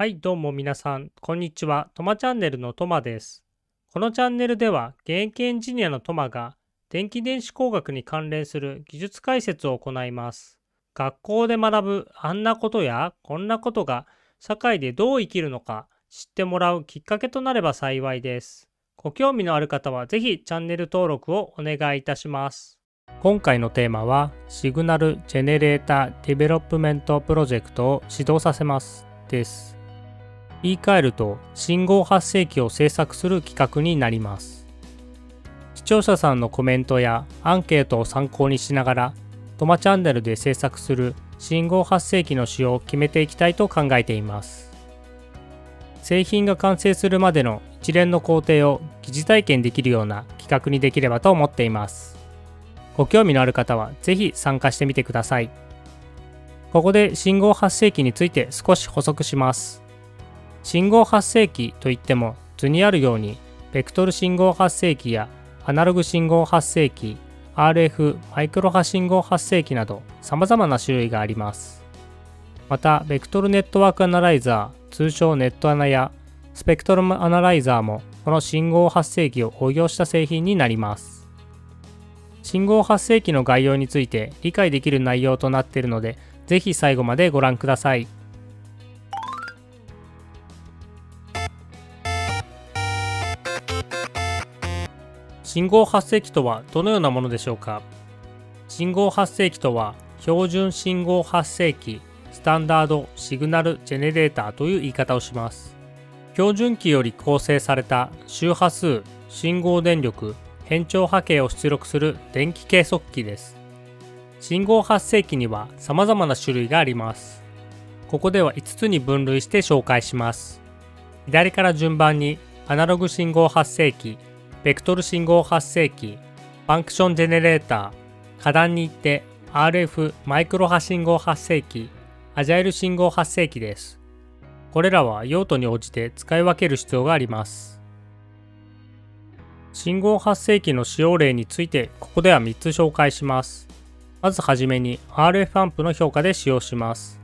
はい、どうも皆さん、こんにちは。トマチャンネルのトマです。このチャンネルでは、現役エンジニアのトマが、電気電子工学に関連する技術解説を行います。学校で学ぶあんなことやこんなことが、社会でどう生きるのか知ってもらうきっかけとなれば幸いです。ご興味のある方は、ぜひチャンネル登録をお願いいたします。今回のテーマは、 Signal Generator Development Project を始動させます。です。言い換えると信号発生器を制作する企画になります。視聴者さんのコメントやアンケートを参考にしながらトマチャンネルで制作する信号発生器の仕様を決めていきたいと考えています。製品が完成するまでの一連の工程を疑似体験できるような企画にできればと思っています。ご興味のある方はぜひ参加してみてください。ここで信号発生器について少し補足します。信号発生器といっても図にあるようにベクトル信号発生器やアナログ信号発生器 RF マイクロ波信号発生器など様々な種類があります。またベクトルネットワークアナライザー通称ネットアナやスペクトルムアナライザーもこの信号発生器を応用した製品になります。信号発生器の概要について理解できる内容となっているのでぜひ最後までご覧ください。信号発生器とはどのようなものでしょうか？信号発生器とは標準信号発生器スタンダードシグナルジェネレーターという言い方をします。標準器より構成された周波数信号電力変調波形を出力する電気計測器です。信号発生器には様々な種類があります。ここでは5つに分類して紹介します。左から順番にアナログ信号発生器ベクトル信号発生器、ファンクションジェネレーター、下段に行って RF マイクロ波信号発生器、アジャイル信号発生器です。これらは用途に応じて使い分ける必要があります。信号発生器の使用例についてここでは3つ紹介します。まずはじめに RF アンプの評価で使用します。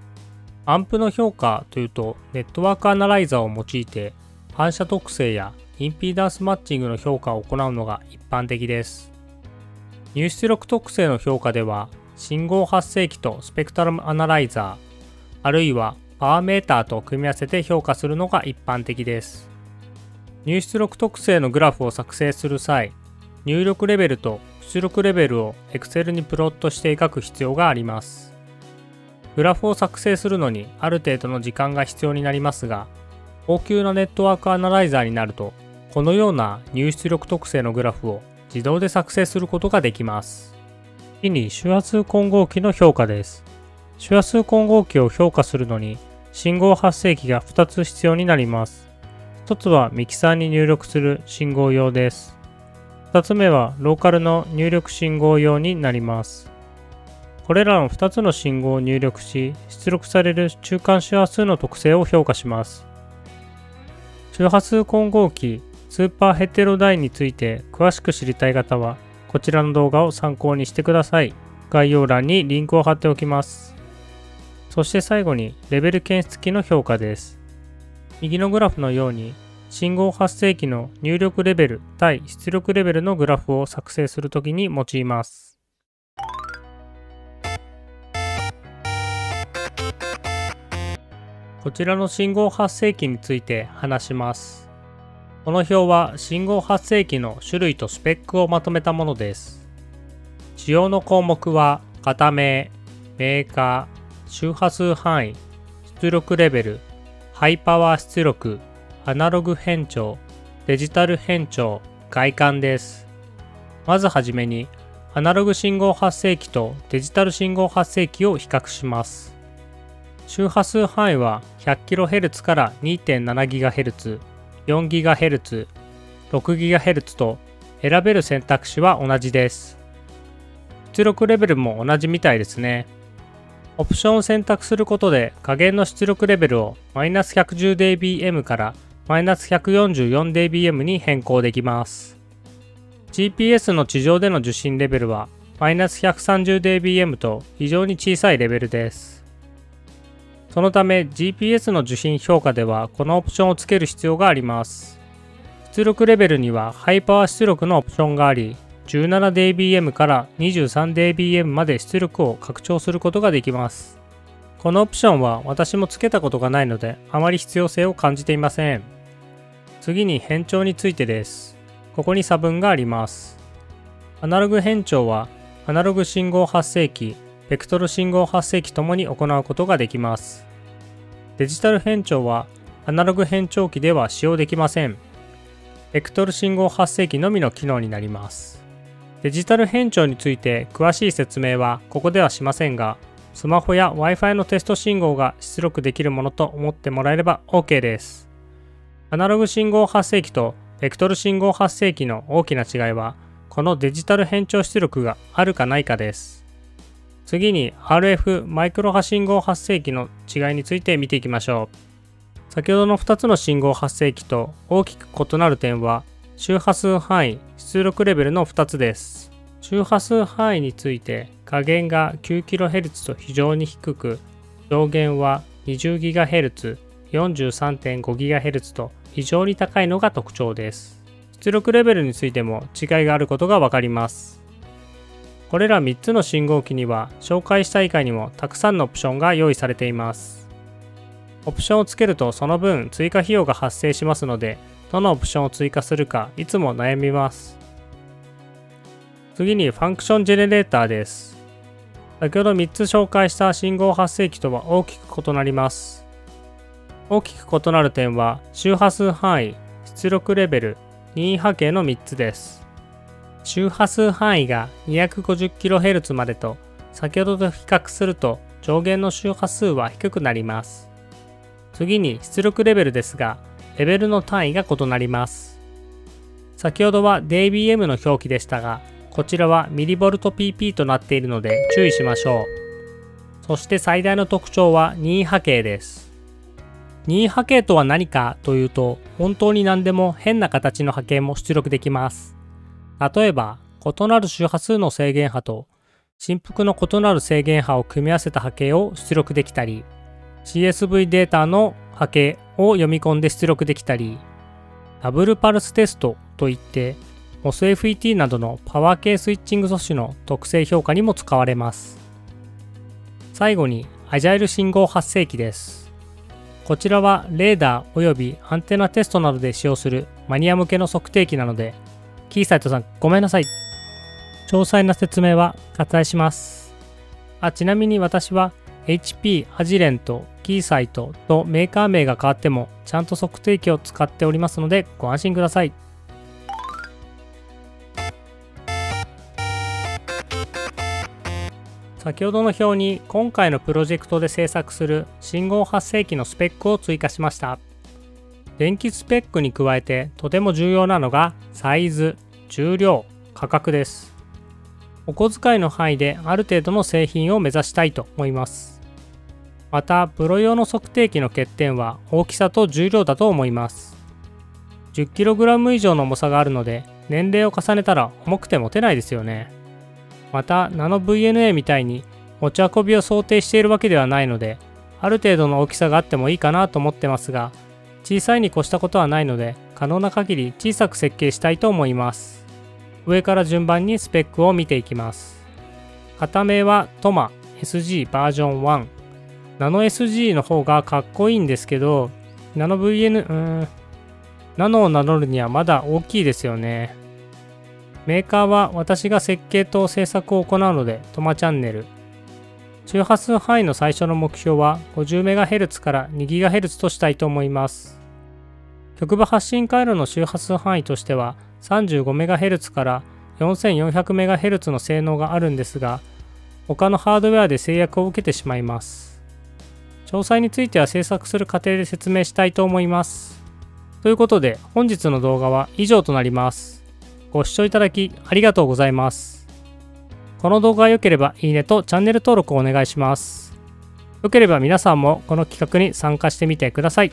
アンプの評価というとネットワークアナライザーを用いて反射特性やインピーダンスマッチングの評価を行うのが一般的です。入出力特性の評価では、信号発生器とスペクトラムアナライザー、あるいはパワーメーターと組み合わせて評価するのが一般的です。入出力特性のグラフを作成する際、入力レベルと出力レベルを Excel にプロットして描く必要があります。グラフを作成するのにある程度の時間が必要になりますが、高級なネットワークアナライザーになるとこのような入出力特性のグラフを自動で作成することができます。次に周波数混合器の評価です。周波数混合器を評価するのに信号発生器が2つ必要になります。1つはミキサーに入力する信号用です。2つ目はローカルの入力信号用になります。これらの2つの信号を入力し、出力される中間周波数の特性を評価します。周波数混合器スーパーヘテロダイについて詳しく知りたい方は、こちらの動画を参考にしてください。概要欄にリンクを貼っておきます。そして最後に、レベル検出器の評価です。右のグラフのように、信号発生器の入力レベル対出力レベルのグラフを作成するときに用います。こちらの信号発生器について話します。この表は信号発生器の種類とスペックをまとめたものです。使用の項目は、型名、メーカー、周波数範囲、出力レベル、ハイパワー出力、アナログ変調、デジタル変調、外観です。まずはじめに、アナログ信号発生器とデジタル信号発生器を比較します。周波数範囲は 100kHz から 2.7GHz、4GHz、6GHz と選べる選択肢は同じです。出力レベルも同じみたいですね。オプションを選択することで下限の出力レベルを 110dBm から 144dBm に変更できます。GPS の地上での受信レベルは 130dBm と非常に小さいレベルです。そのため GPS の受信評価ではこのオプションをつける必要があります。出力レベルにはハイパワー出力のオプションがあり、17dBm から 23dBm まで出力を拡張することができます。このオプションは私もつけたことがないのであまり必要性を感じていません。次に変調についてです。ここに差分があります。アナログ変調はアナログ信号発生器、ベクトル信号発生器ともに行うことができます。デジタル変調はアナログ変調器では使用できません。ベクトル信号発生器のみの機能になります。デジタル変調について詳しい説明はここではしませんが、スマホや Wi-Fi のテスト信号が出力できるものと思ってもらえれば OK です。アナログ信号発生器とベクトル信号発生器の大きな違いは、このデジタル変調出力があるかないかです。次に RF マイクロ波信号発生器の違いについて見ていきましょう。先ほどの2つの信号発生器と大きく異なる点は周波数範囲、出力レベルの2つです。周波数範囲について下限が 9kHz と非常に低く上限は 20GHz、43.5GHz と非常に高いのが特徴です。出力レベルについても違いがあることがわかります。これら3つの信号発生器には紹介した以外にもたくさんのオプションが用意されています。オプションをつけるとその分追加費用が発生しますので、どのオプションを追加するかいつも悩みます。次にファンクションジェネレーターです。先ほど3つ紹介した信号発生器とは大きく異なります。大きく異なる点は周波数範囲、出力レベル、任意波形の3つです。周波数範囲が 250kHz までと先ほどと比較すると上限の周波数は低くなります。次に出力レベルですが、レベルの単位が異なります。先ほどは dBm の表記でしたが、こちらは mV/pp となっているので注意しましょう。そして最大の特徴は任意波形です。任意波形とは何かというと、本当に何でも変な形の波形も出力できます。例えば、異なる周波数の制限波と振幅の異なる制限波を組み合わせた波形を出力できたり、CSV データの波形を読み込んで出力できたり、ダブルパルステストといって MOSFET などのパワー系スイッチング素子の特性評価にも使われます。最後にアジャイル信号発生器です。こちらはレーダーおよびアンテナテストなどで使用するマニア向けの測定器なのでキーサイトさん、ごめんなさい。詳細な説明は割愛します。あ、ちなみに私は HP、アジレント、キーサイトとメーカー名が変わってもちゃんと測定器を使っておりますのでご安心ください。先ほどの表に今回のプロジェクトで制作する信号発生器のスペックを追加しました。電気スペックに加えてとても重要なのがサイズ、重量、価格です。お小遣いの範囲である程度の製品を目指したいと思います。また、プロ用の測定器の欠点は大きさと重量だと思います。10kg 以上の重さがあるので、年齢を重ねたら重くて持てないですよね。また、ナノ VNA みたいに持ち運びを想定しているわけではないので、ある程度の大きさがあってもいいかなと思ってますが、小さいに越したことはないので可能な限り小さく設計したいと思います。上から順番にスペックを見ていきます。片目はトマ SG バージョン1ナノ SG の方がかっこいいんですけどナノ VN うーんナノを名乗るにはまだ大きいですよね。メーカーは私が設計と制作を行うのでトマチャンネル。周波数範囲の最初の目標は 50MHz から 2GHz としたいと思います。局部発信回路の周波数範囲としては 35MHz から 4400MHz の性能があるんですが、他のハードウェアで制約を受けてしまいます。詳細については制作する過程で説明したいと思います。ということで本日の動画は以上となります。ご視聴いただきありがとうございます。この動画が良ければいいねとチャンネル登録をお願いします。良ければ皆さんもこの企画に参加してみてください。